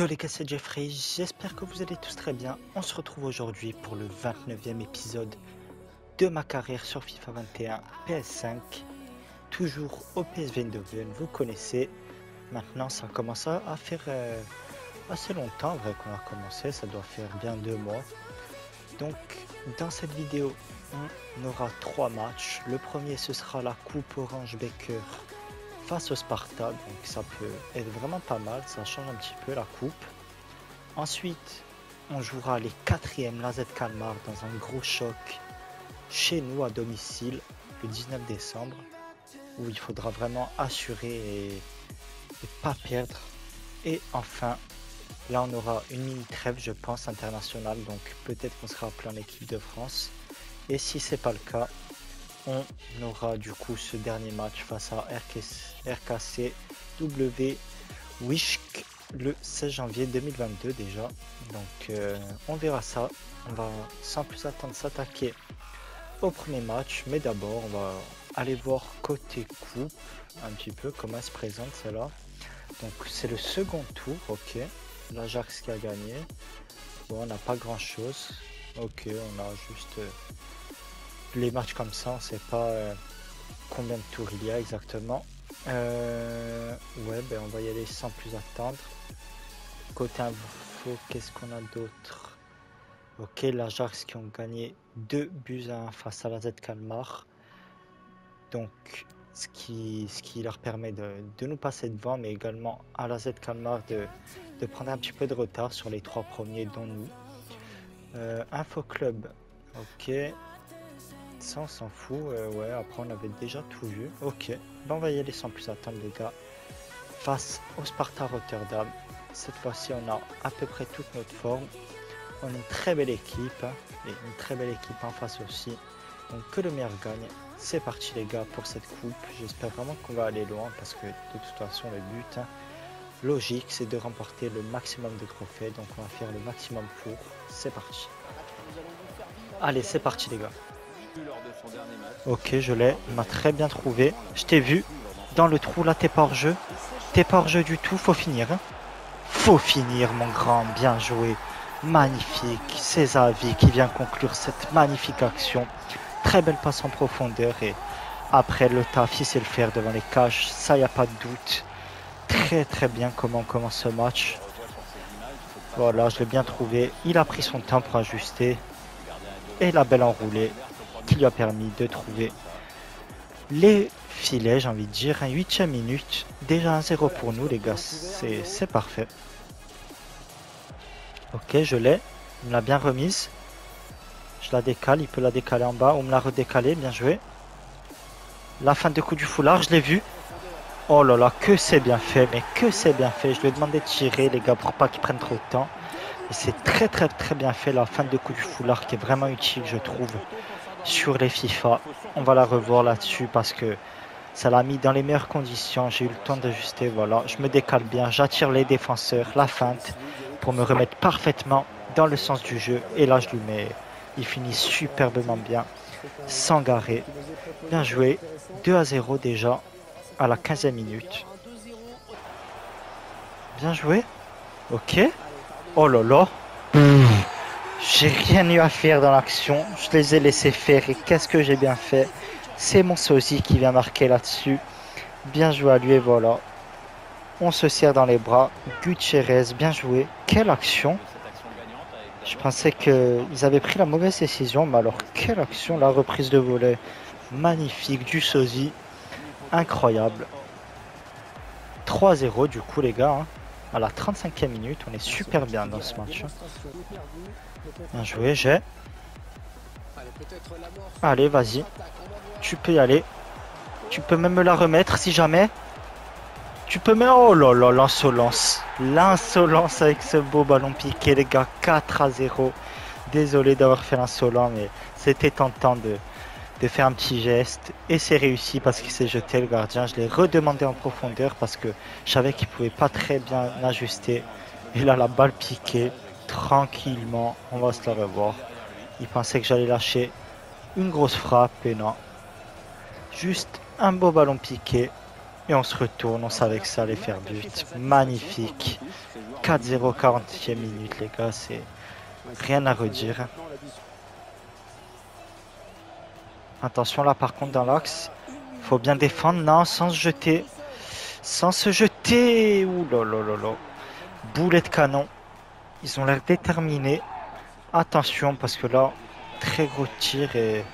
Yo les c'est Jeffrey, j'espère que vous allez tous très bien. On se retrouve aujourd'hui pour le 29e épisode de ma carrière sur FIFA 21 PS5. Toujours au PSV Eindhoven, vous connaissez. Maintenant ça commence à faire euh, assez longtemps vrai qu'on a commencé, ça doit faire bien deux mois. Donc dans cette vidéo on aura trois matchs. Le premier ce sera la Coupe Orange Baker face au Sparta, donc ça peut être vraiment pas mal, ça change un petit peu la coupe. Ensuite, on jouera les quatrièmes l'AZ Kalmar dans un gros choc chez nous à domicile le 19 décembre, où il faudra vraiment assurer et, pas perdre. Et enfin, là on aura une mini trêve, je pense, internationale, donc peut-être qu'on sera appelé en équipe de France. Et si c'est pas le cas, on aura du coup ce dernier match face à RKC W Wishk le 16 janvier 2022 déjà. Donc euh, on verra ça. On va sans plus attendre s'attaquer au premier match. Mais d'abord on va aller voir côté coupe un petit peu comment se présente celle-là. Donc c'est le second tour, ok. L'Ajax qui a gagné. Bon on n'a pas grand chose. Ok on a juste... Euh, les matchs comme ça, on sait pas euh, combien de tours il y a exactement. Euh, ouais, ben on va y aller sans plus attendre. Côté info, qu'est-ce qu'on a d'autre? Ok, l'Ajax qui ont gagné 2 buts à 1 face à la Z Kalmar. Donc, ce qui, ce qui leur permet de, nous passer devant, mais également à la Z Kalmar de, de, prendre un petit peu de retard sur les trois premiers, dont nous. Euh, info Club, ok. Ça, on s'en fout. Euh, ouais, après, on avait déjà tout vu. Ok. Ben, on va y aller sans plus attendre, les gars. Face au Sparta Rotterdam. Cette fois-ci, on a à peu près toute notre forme. On a une très belle équipe. Hein, et une très belle équipe en face aussi. Donc, que le meilleur gagne. C'est parti, les gars, pour cette coupe. J'espère vraiment qu'on va aller loin. Parce que, de toute façon, le but... Hein, logique, c'est de remporter le maximum de trophées. Donc on va faire le maximum pour. C'est parti. Allez, c'est parti les gars. Ok, je l'ai. Il m'a très bien trouvé. Je t'ai vu. Dans le trou, là, t'es pas hors jeu. T'es pas hors jeu du tout. Faut finir. Hein. Faut finir, mon grand. Bien joué. Magnifique. C'est Avi qui vient conclure cette magnifique action. Très belle passe en profondeur. Et après, le taf, il sait le faire devant les cages. Ça, y a pas de doute. Très, très bien comment on commence ce match. Voilà, je l'ai bien trouvé. Il a pris son temps pour ajuster. Et la belle enroulée qui lui a permis de trouver les filets, j'ai envie de dire. Un 8 minute. Déjà un 0 pour nous, les gars. C'est parfait. Ok, je l'ai. Il me l'a bien remise. Je la décale. Il peut la décaler en bas ou me la redécaler. Bien joué. La fin de coup du foulard, je l'ai vu. Oh là là, que c'est bien fait. Mais que c'est bien fait. Je lui ai demandé de tirer, les gars, pour pas qu'il prenne trop de temps. Et c'est très très très bien fait la fin de coup du foulard qui est vraiment utile, je trouve sur les FIFA. On va la revoir là-dessus parce que ça l'a mis dans les meilleures conditions. J'ai eu le temps d'ajuster. Voilà, je me décale bien, j'attire les défenseurs, la feinte pour me remettre parfaitement dans le sens du jeu. Et là, je lui mets. Il finit superbement bien, sans garer. Bien joué. 2 à 0 déjà à la 15e minute. Bien joué. Ok. Oh là là. J'ai rien eu à faire dans l'action. Je les ai laissés faire. Et qu'est-ce que j'ai bien fait? C'est mon sosie qui vient marquer là-dessus. Bien joué à lui et voilà. On se serre dans les bras. Gutierrez, bien joué. Quelle action Je pensais qu'ils avaient pris la mauvaise décision. Mais alors, quelle action La reprise de volet. Magnifique. Du sosie. Incroyable. 3-0 du coup les gars. Hein. À la 35e minute. On est super bien dans ce match. Bien joué, j'ai. Allez, vas-y. Tu peux y aller. Tu peux même me la remettre si jamais. Tu peux même... Oh là là, l'insolence. L'insolence avec ce beau ballon piqué, les gars. 4 à 0. Désolé d'avoir fait l'insolent, mais c'était tentant de, de faire un petit geste. Et c'est réussi parce qu'il s'est jeté, le gardien. Je l'ai redemandé en profondeur parce que je savais qu'il pouvait pas très bien ajuster. Et là, la balle piquée tranquillement. On va se la revoir. Il pensait que j'allais lâcher une grosse frappe et non. Juste un beau ballon piqué. Et on se retourne. On savait que ça allait faire but. Magnifique. 4-0 40e minute, les gars, c'est rien à redire. Attention là, par contre, dans l'axe, faut bien défendre. Non, sans se jeter. Sans se jeter. Ouh là là là là. Boulet de canon. Ils ont l'air déterminés. Attention, parce que là, très gros tir et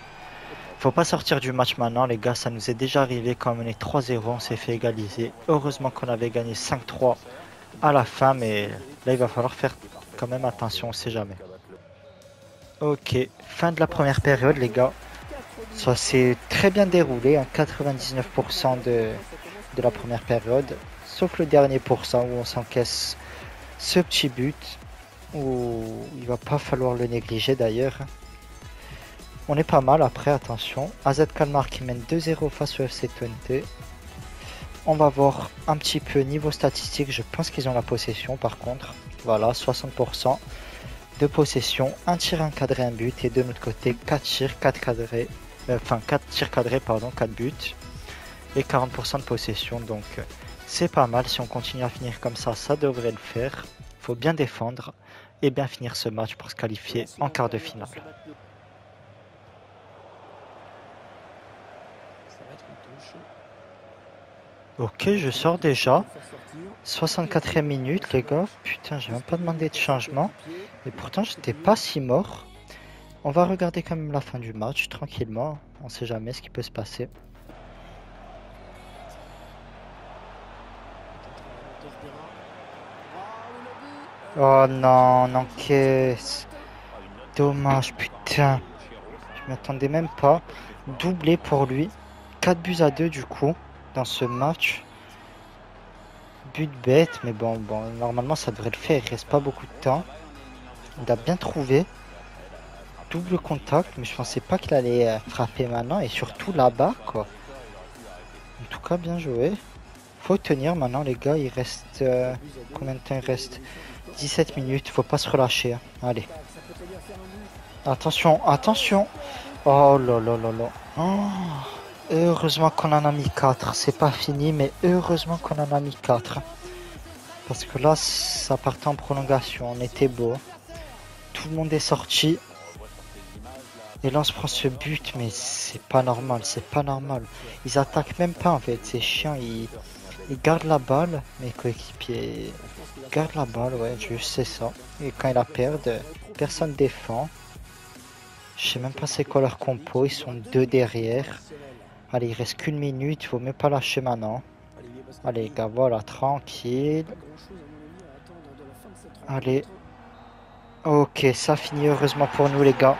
faut pas sortir du match maintenant, les gars. Ça nous est déjà arrivé quand on est 3-0, on s'est fait égaliser. Heureusement qu'on avait gagné 5-3 à la fin, mais là, il va falloir faire quand même attention, on sait jamais. Ok, fin de la première période, les gars. Ça s'est très bien déroulé, 99% hein, de, de la première période, sauf le dernier pourcent où on s'encaisse ce petit but, où il va pas falloir le négliger d'ailleurs. On est pas mal après, attention. AZ Kalmar qui mène 2-0 face au FC Twente. On va voir un petit peu niveau statistique. Je pense qu'ils ont la possession par contre. Voilà, 60% de possession. Un tir, encadré, un but. Et de notre côté, 4 tirs, 4 cadrés. Euh, enfin, 4 tirs cadrés, pardon, 4 buts. Et 40% de possession. Donc, c'est pas mal. Si on continue à finir comme ça, ça devrait le faire. faut bien défendre et bien finir ce match pour se qualifier en quart de finale. Ok, je sors déjà. 64e minute, les gars. Putain, j'ai même pas demandé de changement. Et pourtant, j'étais pas si mort. On va regarder quand même la fin du match, tranquillement. On sait jamais ce qui peut se passer. Oh non, on encaisse. Dommage, putain. Je m'attendais même pas. Doublé pour lui. 4 buts à 2 du coup dans ce match. But bête, mais bon, bon, normalement ça devrait le faire. Il reste pas beaucoup de temps. Il a bien trouvé. Double contact, mais je pensais pas qu'il allait euh, frapper maintenant et surtout là-bas, quoi. En tout cas, bien joué. Faut tenir maintenant, les gars. Il reste. Euh, combien de temps il reste? 17 minutes. Faut pas se relâcher. Hein. Allez. Attention, attention. Oh là là là là. Oh. Heureusement qu'on en a mis 4. C'est pas fini, mais heureusement qu'on en a mis 4. Parce que là, ça partait en prolongation. On était beau. Tout le monde est sorti. Et là, prend ce but, mais c'est pas normal. C'est pas normal. Ils attaquent même pas, en fait. C'est chiant. Ils, gardent la balle. Mes coéquipiers gardent la balle. Ouais, juste c'est ça. Et quand ils la perdent, personne défend. Je sais même pas c'est quoi leur compo. Ils sont deux derrière. Allez, il reste qu'une minute, faut même pas lâcher maintenant. Allez, les gars, voilà, tranquille. Allez. Ok, ça finit heureusement pour nous, les gars.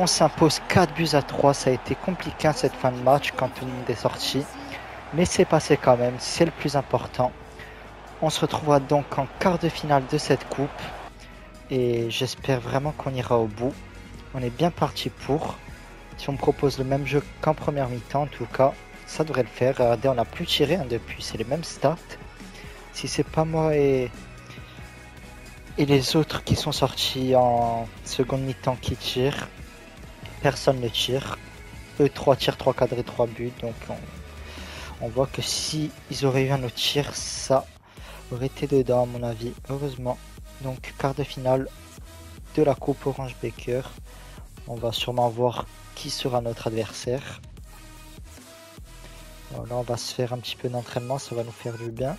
On s'impose 4 buts à 3. Ça a été compliqué cette fin de match quand tout le monde est sorti. Mais c'est passé quand même, c'est le plus important. On se retrouvera donc en quart de finale de cette coupe. Et j'espère vraiment qu'on ira au bout. On est bien parti pour. Si on propose le même jeu qu'en première mi-temps, en tout cas, ça devrait le faire. Regardez, on n'a plus tiré hein, depuis, c'est les mêmes stats. Si c'est pas moi et, et les autres qui sont sortis en seconde mi-temps qui tirent, personne ne tire. Eux, 3 tirs, 3 cadres et 3 buts. Donc on, voit que si ils auraient eu un autre tir, ça aurait été dedans à mon avis. Heureusement. Donc quart de finale de la Coupe Orange Baker. On va sûrement voir qui sera notre adversaire. Voilà, on va se faire un petit peu d'entraînement, ça va nous faire du bien.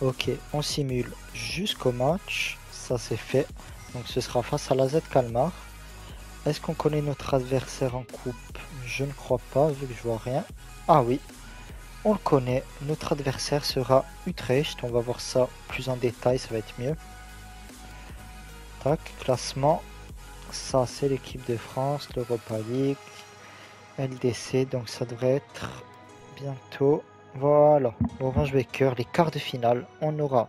Ok, on simule jusqu'au match. Ça c'est fait. Donc ce sera face à la Z Kalmar. Est-ce qu'on connaît notre adversaire en coupe? Je ne crois pas, vu que je vois rien. Ah oui, on le connaît. Notre adversaire sera Utrecht. On va voir ça plus en détail, ça va être mieux. Tac, classement. Ça, c'est l'équipe de France, l'Europa League, LDC. Donc, ça devrait être bientôt. Voilà, Orange Baker, les quarts de finale. On aura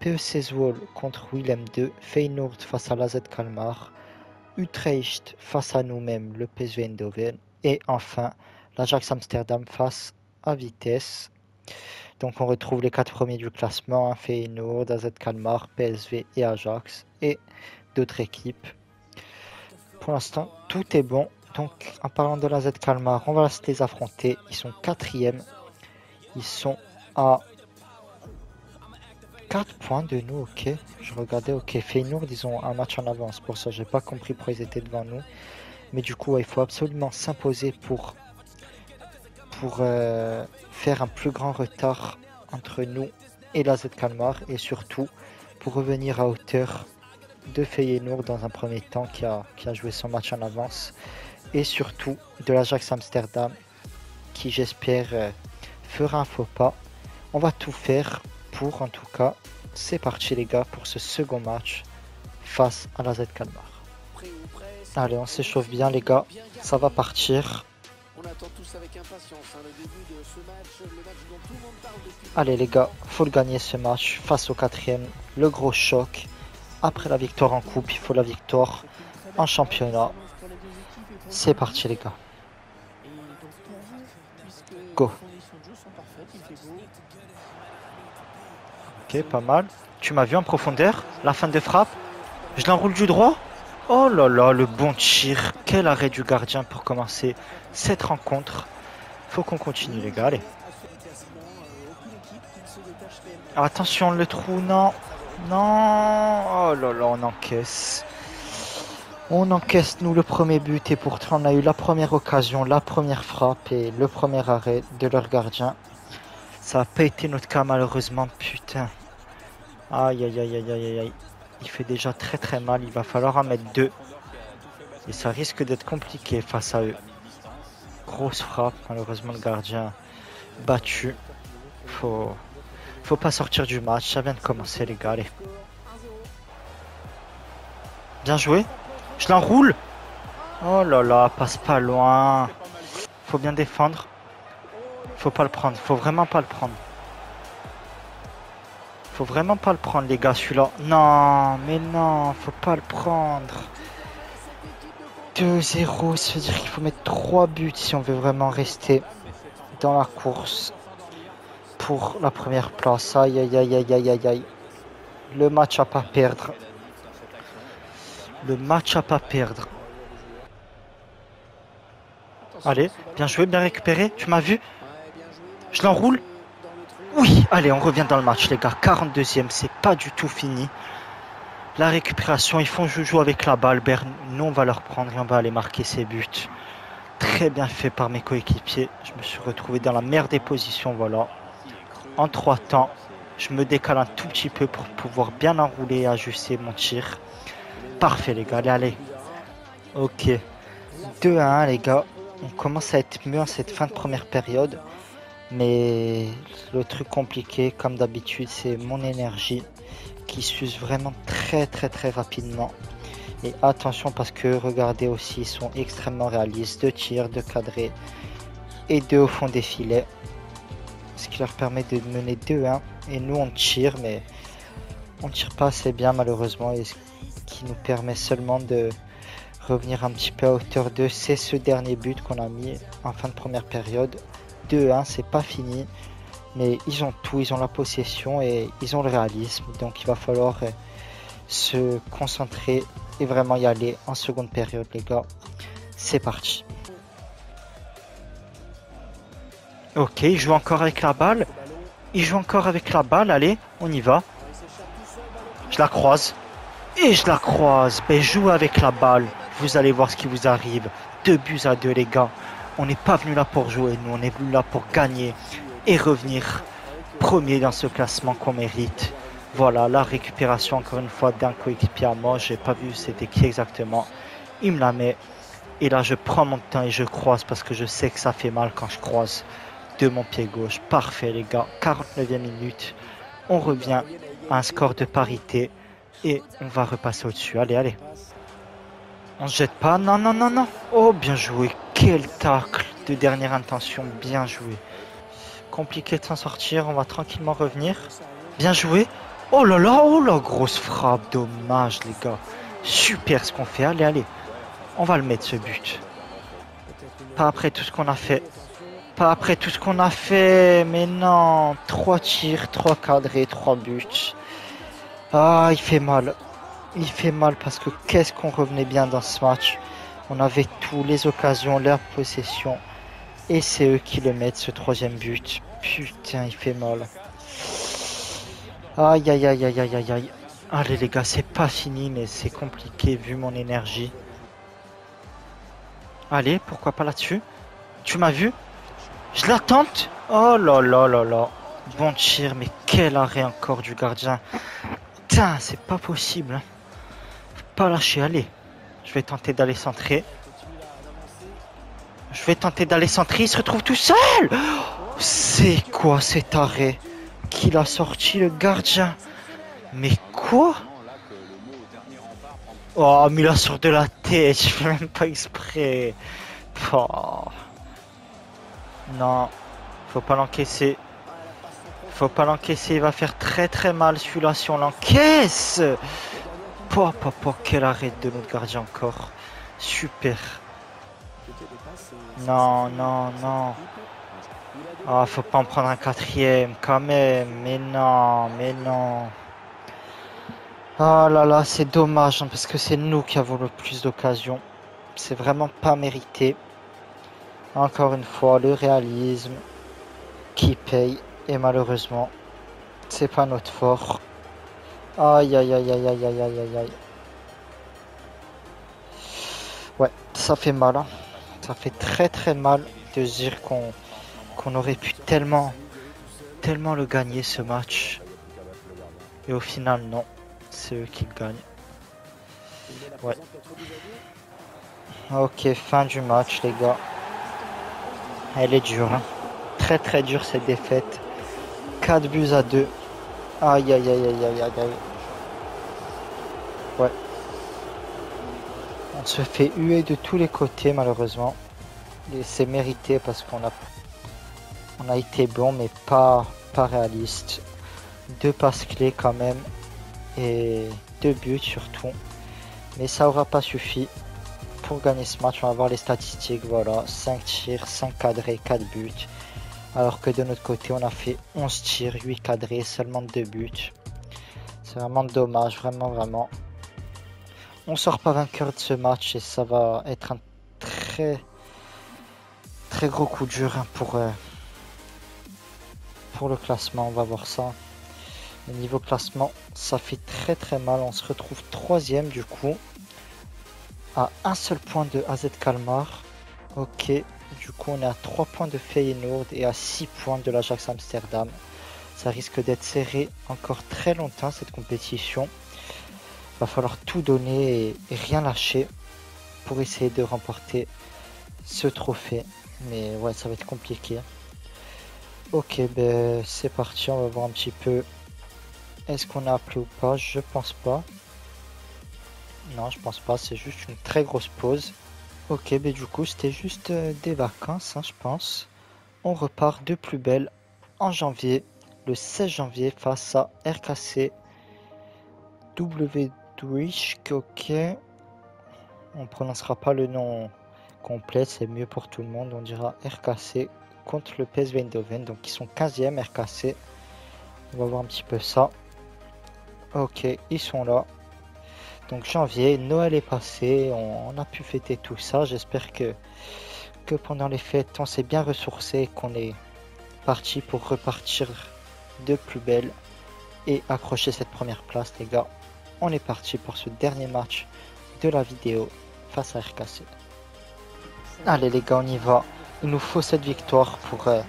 PEC Zwolle contre Willem 2, Feyenoord face à la Z Kalmar, Utrecht face à nous-mêmes, le PSV Eindhoven, et enfin l'Ajax Amsterdam face à Vitesse. Donc on retrouve les quatre premiers du classement, hein, Feyenoord, AZ Kalmar, PSV et Ajax, et d'autres équipes pour l'instant, tout est bon. Donc, en parlant de la Z Kalmar, on va les affronter. Ils sont quatrième. Ils sont à 4 points de nous, ok. Je regardais, ok, Feyenoord, ils ont un match en avance. Pour ça, j'ai pas compris pourquoi ils étaient devant nous. Mais du coup, il faut absolument s'imposer pour, pour euh, faire un plus grand retard entre nous et la Z Calmar. Et surtout, pour revenir à hauteur de Feyenoord dans un premier temps qui a, qui a joué son match en avance. Et surtout de l'Ajax Amsterdam qui, j'espère, euh, fera un faux pas. On va tout faire en tout cas, c'est parti les gars pour ce second match face à la Z Calmar. Allez, on s'échauffe bien les gars, ça va partir. Allez les gars, faut le gagner ce match face au quatrième, le gros choc. Après la victoire en coupe, il faut la victoire en championnat. C'est parti les gars. Go. Ok, pas mal. Tu m'as vu en profondeur La fin de frappe Je l'enroule du droit Oh là là, le bon tir. Quel arrêt du gardien pour commencer cette rencontre. Faut qu'on continue les gars, allez. attention, le trou, non. Non. Oh là là, on encaisse. On encaisse nous le premier but et pourtant on a eu la première occasion, la première frappe et le premier arrêt de leur gardien. Ça n'a pas été notre cas malheureusement, putain. Aïe aïe aïe aïe aïe aïe. Il fait déjà très très mal, il va falloir en mettre deux. Et ça risque d'être compliqué face à eux. Grosse frappe, malheureusement le gardien battu. Faut, faut pas sortir du match, ça vient de commencer les gars, allez. Bien joué. Je l'enroule. Oh là là, passe pas loin. Faut bien défendre. Faut pas le prendre. Faut vraiment pas le prendre. Faut vraiment pas le prendre, les gars, celui-là. Non, mais non, faut pas le prendre. 2-0, ça veut dire qu'il faut mettre 3 buts si on veut vraiment rester dans la course pour la première place. Aïe, aïe, aïe, aïe, aïe, aïe, aïe. Le match à pas perdre. Le match à pas perdre. Allez, bien joué, bien récupéré. Tu m'as vu? Je l'enroule Oui, allez, on revient dans le match, les gars. 42e, c'est pas du tout fini. La récupération, ils font joujou avec la balle. Nous, on va leur prendre et on va aller marquer ses buts. Très bien fait par mes coéquipiers. Je me suis retrouvé dans la meilleure des positions, voilà. En trois temps, je me décale un tout petit peu pour pouvoir bien enrouler et ajuster mon tir. Parfait, les gars. Allez, allez. Ok. 2 à 1, les gars. On commence à être mieux en cette fin de première période. Mais le truc compliqué, comme d'habitude, c'est mon énergie qui s'use vraiment très très très rapidement. Et attention parce que regardez aussi, ils sont extrêmement réalistes. Deux tirs, deux cadrés et deux au fond des filets. Ce qui leur permet de mener 2-1. Et nous on tire, mais on tire pas assez bien malheureusement. Et ce qui nous permet seulement de revenir un petit peu à hauteur de c'est ce dernier but qu'on a mis en fin de première période. 2-1, c'est pas fini. Mais ils ont tout, ils ont la possession et ils ont le réalisme. Donc il va falloir euh, se concentrer et vraiment y aller en seconde période, les gars. C'est parti. Ok, il joue encore avec la balle. Il joue encore avec la balle. Allez, on y va. Je la croise. Et je la croise. Ben, joue avec la balle. Vous allez voir ce qui vous arrive. Deux buts à deux, les gars. On n'est pas venu là pour jouer, nous, on est venu là pour gagner et revenir premier dans ce classement qu'on mérite. Voilà, la récupération encore une fois d'un coéquipier à moi. J'ai pas vu c'était qui exactement. Il me la met. Et là, je prends mon temps et je croise parce que je sais que ça fait mal quand je croise de mon pied gauche. Parfait, les gars. 49e minute. On revient à un score de parité et on va repasser au-dessus. Allez, allez. On se jette pas. Non, non, non, non. Oh, bien joué. Quel tacle de dernière intention. Bien joué. Compliqué de s'en sortir. On va tranquillement revenir. Bien joué. Oh là là, oh la grosse frappe. Dommage, les gars. Super ce qu'on fait. Allez, allez. On va le mettre, ce but. Pas après tout ce qu'on a fait. Pas après tout ce qu'on a fait. Mais non. Trois tirs, trois cadrés, trois buts. Ah, il fait mal il fait mal parce que qu'est-ce qu'on revenait bien dans ce match. On avait tous les occasions, leur possession. Et c'est eux qui le mettent, ce troisième but. Putain, il fait mal. Aïe aïe aïe aïe aïe aïe. Allez les gars, c'est pas fini, mais c'est compliqué vu mon énergie. Allez, pourquoi pas là-dessus? Tu m'as vu? Je la tente Oh là là là là. Bon tir, mais quel arrêt encore du gardien. Putain, c'est pas possible. Hein. Pas lâcher, allez. Je vais tenter d'aller centrer. Je vais tenter d'aller centrer, il se retrouve tout seul C'est quoi cet arrêt Qu'il a sorti le gardien? Mais quoi? Oh, mais a sur de la tête, je fais même pas exprès. Non, faut pas l'encaisser. Faut pas l'encaisser, il va faire très très mal celui-là si on l'encaisse. Oh, oh, quel arrêt de notre gardien encore. Super. Non, non, non. Ah, faut pas en prendre un quatrième quand même. Mais non, mais non. Ah là là, c'est dommage hein, parce que c'est nous qui avons le plus d'occasions. C'est vraiment pas mérité. Encore une fois, le réalisme qui paye. Et malheureusement, c'est pas notre fort. Aïe aïe aïe aïe aïe aïe aïe aïe. Ouais, ça fait mal. Hein. Ça fait très très mal de dire qu'on qu'on aurait pu tellement, tellement le gagner ce match. Et au final, non. C'est eux qui le gagnent. Ouais. Ok, fin du match, les gars. Elle est dure. Hein. Très très dure cette défaite. 4 buts à 2. Aïe aïe aïe aïe aïe aïe aïe. Ouais. On se fait huer de tous les côtés malheureusement. Et c'est mérité parce qu'on a on a été bon mais pas pas réaliste. Deux passes clés quand même et deux buts surtout. Mais ça aura pas suffi pour gagner ce match. On va voir les statistiques. Voilà, 5 tirs, 5 cadrés, 4 buts. Alors que de notre côté, on a fait 11 tirs, 8 cadrés, seulement 2 buts. C'est vraiment dommage, vraiment, vraiment. On sort pas vainqueur de ce match et ça va être un très très gros coup dur hein, pour euh, pour le classement on va voir ça. Niveau classement ça fait très très mal. On se retrouve troisième du coup à un seul point de AZ Kalmar. Ok du coup on est à 3 points de Feyenoord et à 6 points de l'Ajax Amsterdam ça risque d'être serré encore très longtemps cette compétition Va falloir tout donner et, rien lâcher pour essayer de remporter ce trophée. Mais ouais, ça va être compliqué. Ok, ben c'est parti, on va voir un petit peu. Est-ce qu'on a appelé ou pas Je pense pas. Non, je pense pas, c'est juste une très grosse pause. Ok, ben du coup, c'était juste euh, des vacances, hein, je pense. On repart de plus belle en janvier, le 16 janvier, face à RKC W ok. On prononcera pas le nom complet, c'est mieux pour tout le monde. On dira RKC contre le PSV Eindhoven. Donc ils sont 15e RKC. On va voir un petit peu ça. Ok, ils sont là. Donc janvier, Noël est passé, on, a pu fêter tout ça. J'espère que, pendant les fêtes, on s'est bien ressourcé, qu'on est parti pour repartir de plus belle et accrocher cette première place, les gars on est parti pour ce dernier match de la vidéo face à RKC. Allez les gars, on y va. Il nous faut cette victoire pour euh,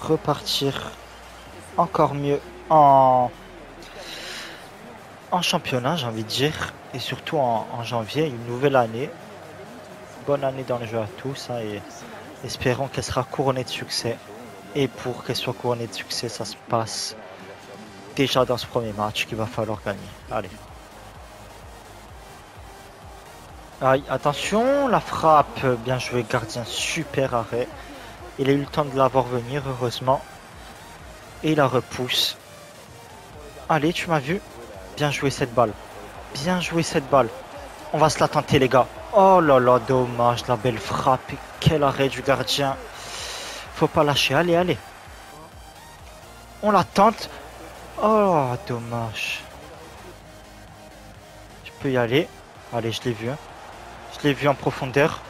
repartir encore mieux en, en championnat, j'ai envie de dire. Et surtout en, janvier, une nouvelle année. Bonne année dans le jeu à tous. Hein, et espérons qu'elle sera couronnée de succès. Et pour qu'elle soit couronnée de succès, ça se passe déjà dans ce premier match qu'il va falloir gagner. Allez. Aïe, attention, la frappe, bien joué gardien, super arrêt. Il a eu le temps de la voir venir, heureusement. Et il la repousse. Allez, tu m'as vu Bien joué cette balle. Bien joué cette balle. On va se la tenter, les gars. Oh là là, dommage, la belle frappe. Quel arrêt du gardien. Faut pas lâcher, allez, allez. On la tente. Oh, dommage. Je peux y aller. Allez, je l'ai vu. Hein. Je l'ai vu en profondeur.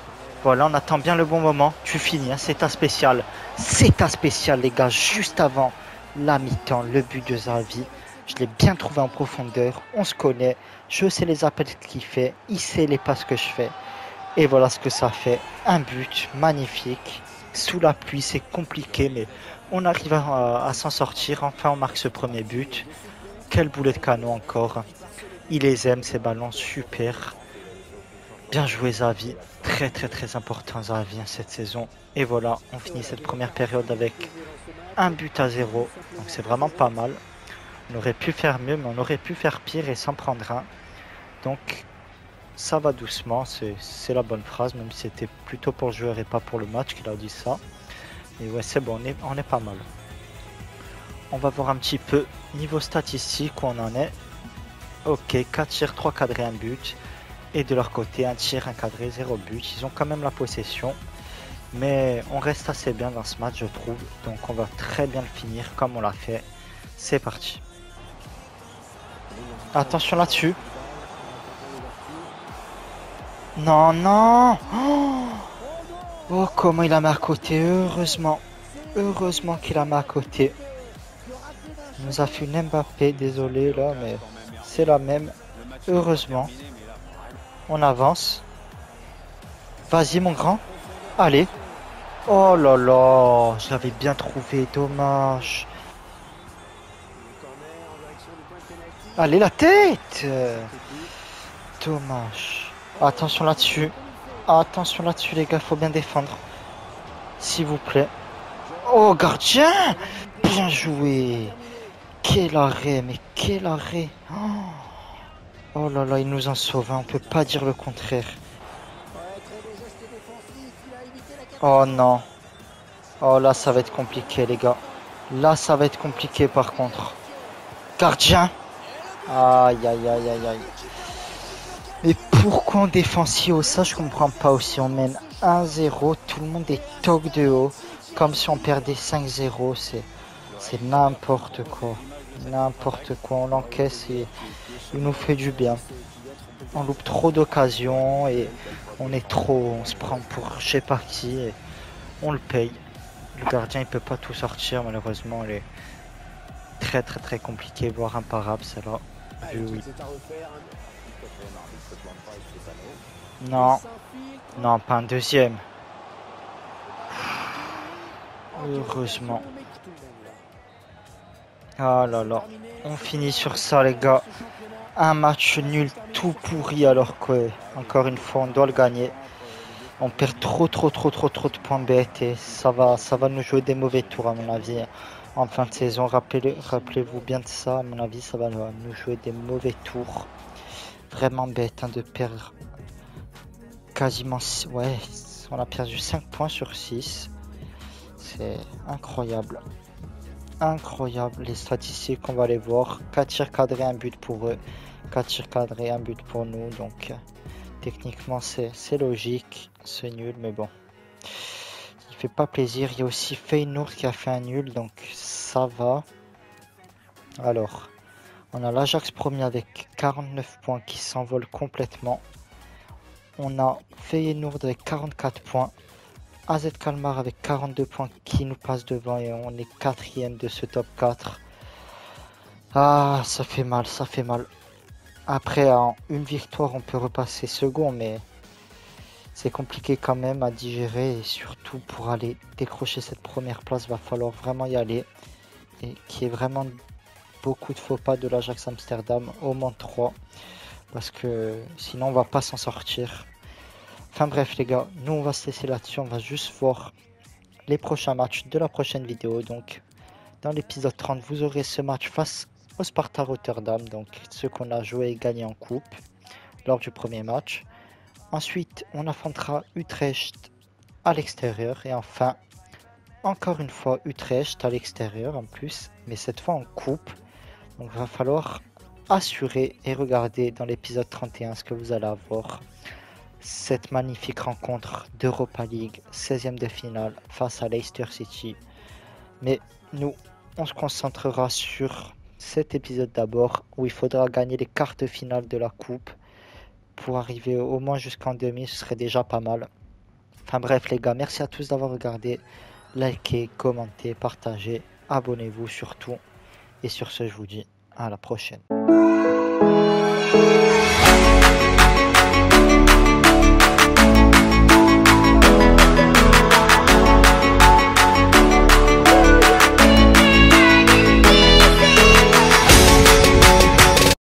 Voilà, on attend bien le bon moment. Tu finis, hein, c'est ta spécial. C'est ta spécial, les gars, juste avant la mi-temps, le but de Zavi. Je l'ai bien trouvé en profondeur. On se connaît. Je sais les appels qu'il fait. Il sait les passes que je fais. Et voilà ce que ça fait. Un but magnifique. Sous la pluie, c'est compliqué, mais on arrive à, s'en sortir. Enfin, on marque ce premier but. Quel boulet de canon encore. Il les aime, ces ballons. Super. Bien joué, Zavi. Très, très, très important, Zavi, hein, cette saison. Et voilà, on finit cette première période avec un but à zéro. Donc, c'est vraiment pas mal. On aurait pu faire mieux, mais on aurait pu faire pire et s'en prendre un. Donc, ça va doucement, c'est la bonne phrase, même si c'était plutôt pour le joueur et pas pour le match qu'il a dit ça. Mais ouais, c'est bon, on est, on est pas mal. On va voir un petit peu niveau statistique où on en est. Ok, 4 tirs, 3 cadrés, 1 but. Et de leur côté, un tir, un cadré, 0 but. Ils ont quand même la possession. Mais on reste assez bien dans ce match, je trouve. Donc on va très bien le finir comme on l'a fait. C'est parti. Attention là-dessus. Non, non Oh, comment il a côté, heureusement. Heureusement qu'il a côté. Il nous a fait une Mbappé, désolé là, mais c'est la même. Heureusement. On avance. Vas-y mon grand. Allez. Oh là là, je bien trouvé, dommage. Allez la tête Dommage. Attention là-dessus. Attention là-dessus, les gars, faut bien défendre. S'il vous plaît. Oh, gardien Bien joué Quel arrêt, mais quel arrêt oh. oh, là là, il nous en sauve, on peut pas dire le contraire. Oh non. Oh là, ça va être compliqué, les gars. Là, ça va être compliqué, par contre. Gardien Aïe, aïe, aïe, aïe, aïe. Mais pourquoi on défend si haut? Ça, je comprends pas aussi. On mène 1-0, tout le monde est toc de haut. Comme si on perdait 5-0. C'est, c'est n'importe quoi. N'importe quoi. On l'encaisse et il nous fait du bien. On loupe trop d'occasions et on est trop. On se prend pour je sais pas qui et on le paye. Le gardien il peut pas tout sortir malheureusement. Il est très très très compliqué, voire imparable celle-là. Oui. Non. Non, pas un deuxième. Heureusement. Ah là là. On finit sur ça, les gars. Un match nul tout pourri alors que, encore une fois, on doit le gagner. On perd trop, trop, trop, trop, trop de points bêtes et ça va, ça va nous jouer des mauvais tours, à mon avis. En fin de saison, rappelez-vous bien de ça. À mon avis, ça va nous jouer des mauvais tours. Vraiment bête hein, de perdre quasiment... Ouais, on a perdu 5 points sur 6. C'est incroyable. Incroyable les statistiques, on va les voir. 4 tirs cadrés, un but pour eux. 4 tirs cadrés, un but pour nous. Donc techniquement c'est logique. C'est nul, mais bon. Fait pas plaisir. Il y a aussi Feyenoord qui a fait un nul, donc ça va. Alors, on a l'Ajax premier avec 49 points qui s'envole complètement. On a Feyenoord avec 44 points. AZ Kalmar avec 42 points qui nous passe devant et on est quatrième de ce top 4. Ah, ça fait mal, ça fait mal. Après, en une victoire, on peut repasser second, mais c'est compliqué quand même à digérer. Et surtout, pour aller décrocher cette première place, va falloir vraiment y aller. Et qui est vraiment beaucoup de faux pas de l'Ajax Amsterdam, au moins 3 parce que sinon on va pas s'en sortir. Enfin bref les gars, nous on va se laisser là-dessus, on va juste voir les prochains matchs de la prochaine vidéo. Donc dans l'épisode 30, vous aurez ce match face au Sparta Rotterdam, donc ce qu'on a joué et gagné en coupe lors du premier match. Ensuite, on affrontera Utrecht à l'extérieur et enfin encore une fois Utrecht à l'extérieur en plus, mais cette fois en coupe. Donc il va falloir assurer et regarder dans l'épisode 31 ce que vous allez avoir. Cette magnifique rencontre d'Europa League, 16e de finale face à Leicester City. Mais nous, on se concentrera sur cet épisode d'abord où il faudra gagner les cartes finales de la coupe pour arriver au moins jusqu'en demi, ce serait déjà pas mal. Enfin bref les gars, merci à tous d'avoir regardé. Likez, commentez, partagez, abonnez-vous surtout. Et sur ce, je vous dis à la prochaine.